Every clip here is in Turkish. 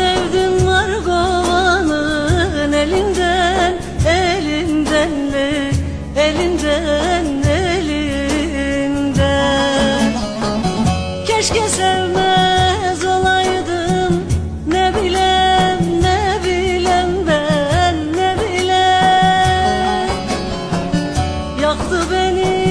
sevdim var Margovan'ın elinden Elinden mi? Elinden elinden. Keşke sevmez olaydım. Ne bilem ne bilem ben ne bilem Yaktı beni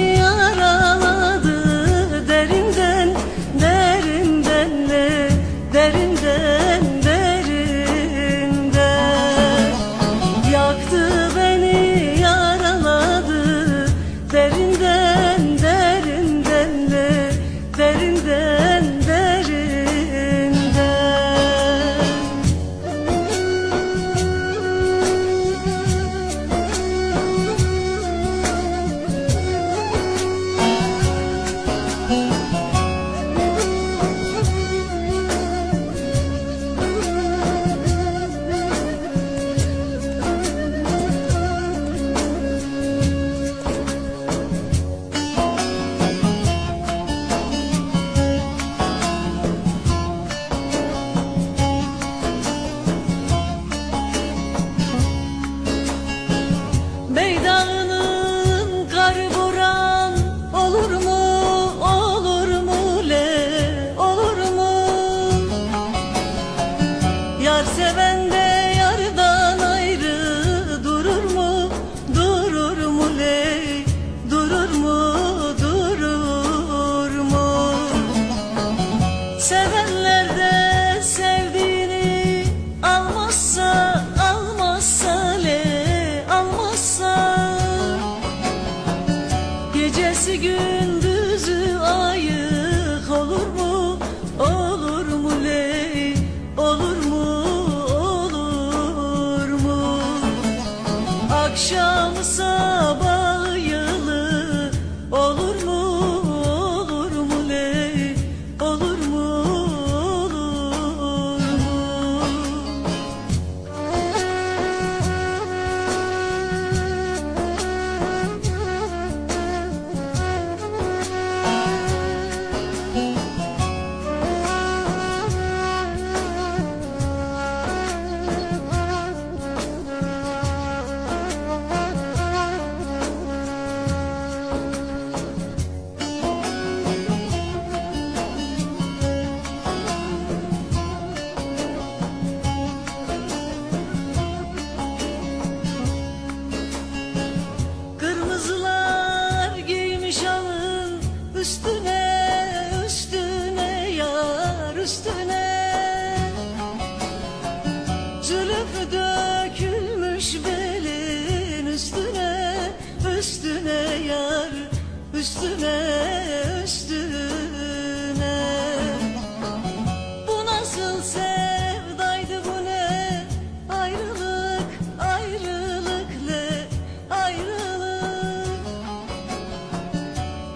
Sevdaydı bu ne? Ayrılık, ayrılık ne Ayrılık.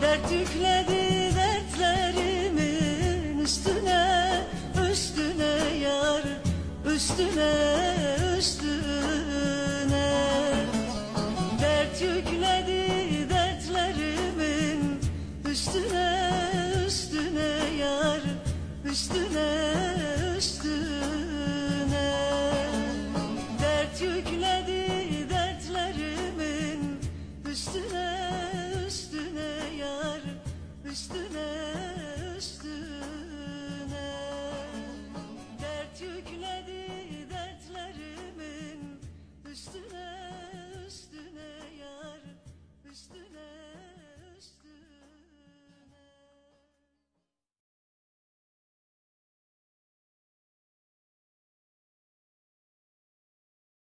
Dert yükledi dertlerimin Üstüne, üstüne yar Üstüne, üstüne. Dert yükledi